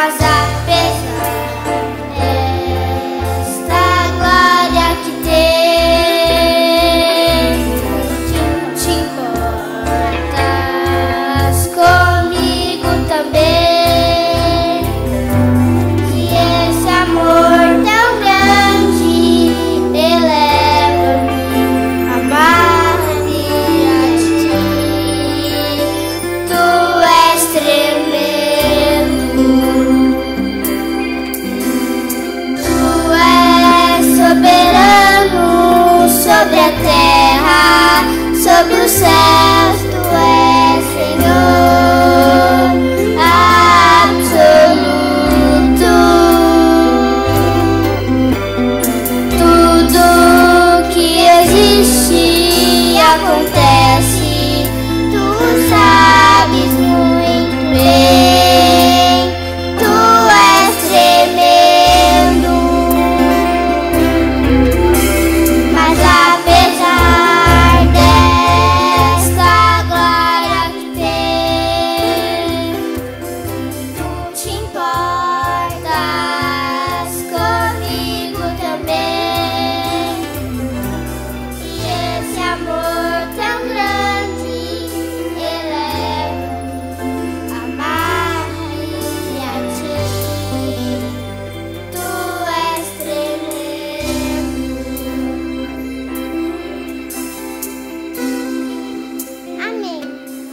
casar. terra, sobre os céus, tu és Senhor absoluto. Tudo que existe acontece.